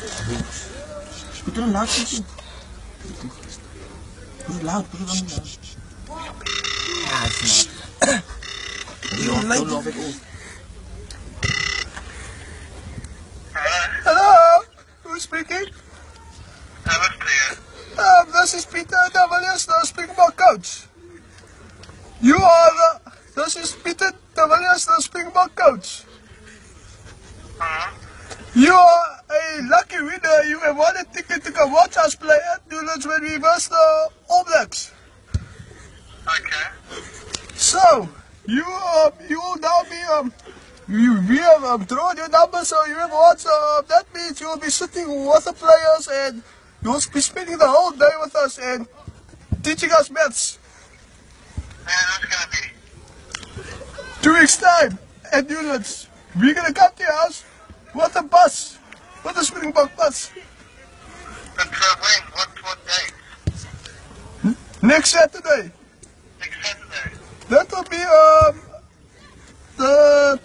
Put it on loud, please. Put it loud, put it on loud. Ah, it's not. You don't like it. Hello? Who's speaking? Namaste. Um, this is Peter De Villiers, the Springbok coach. You are the... This is Peter De Villiers, the Springbok coach. Uh-huh. You are a lucky winner. You have won a ticket to come watch us play at Newlands when we verse the All Blacks. Okay. So, you um, you will now be um, you we have um, drawn your number, so you have watched. Um, that means you will be sitting with the players and you will be spending the whole day with us and teaching us maths. And that's gonna be. Two weeks time at Newlands. We're gonna come to your house with a bus, with a Springbok bus. But uh, when? What, what day? Next Saturday. Next Saturday. That will be um the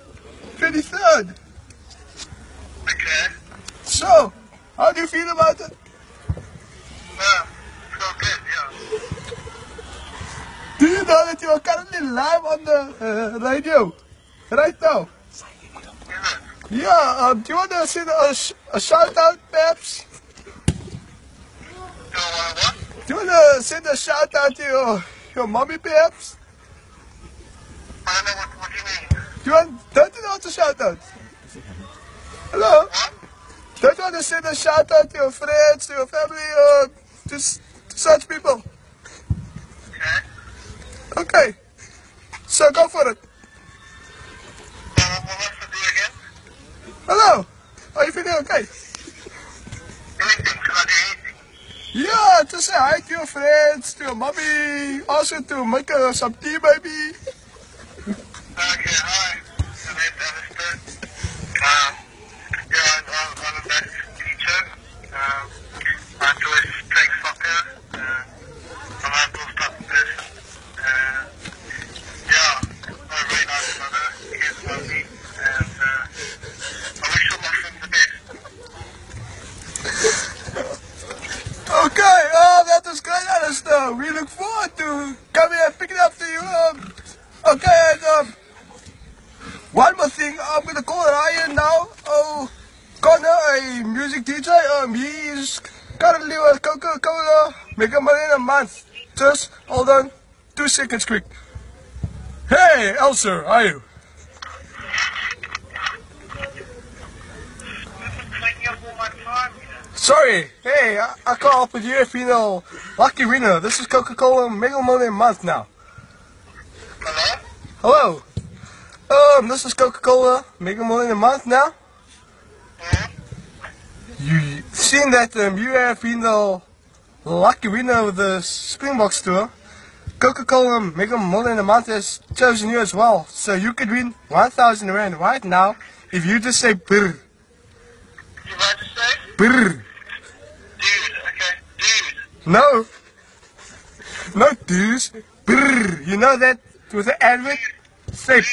twenty third. Okay. So, how do you feel about it? Yeah. So good, yeah. Do you know that you are currently live on the uh, radio right now? Yeah, um, do you want to send a, sh- a shout out, perhaps? Do want? Do you want to send a shout out to your, your mommy, perhaps? I don't know what, what you mean. Do you want, don't you know to shout out? Hello? What? Don't you want to send a shout out to your friends, to your family, uh, to, s- to such people? Okay. Okay. So go for it. So what, what wants to do again? Hello? Are you feeling okay? Yeah, just say hi to your friends, to your mommy, also to uh, some tea, maybe. Okay, hi. I'm Ed Alistair. Um, yeah, I'm, I'm, I'm a maths teacher. Um, I enjoy playing soccer. Uh, I'm an outdoor type of person. Uh, yeah, I'm a very nice mother. He is lovely. And uh, I wish all my friends the best. Okay, oh, that was Alistair. We look forward to coming and picking up to you. Um, okay, and um, one more thing, I'm gonna call Ryan now. Oh, Connor, a music DJ. Um, he is currently with Coca-Cola, make a million a month. Just hold on, two seconds, quick. Hey, Elsa, how are you? This is taking up all my time, you know. Sorry, hey, I, I call up with you if you know lucky winner. This is Coca-Cola Mega a month now. Hello? Hello. Um, this is Coca-Cola Mega a month now. Yeah? You seen that um, you have been the lucky winner of the Springboks tour. Coca-Cola Mega Million a month has chosen you as well, so you could win 1,000 rand right now if you just say brr, You about to say? brr. No, no brr. You know that with the advert? Say.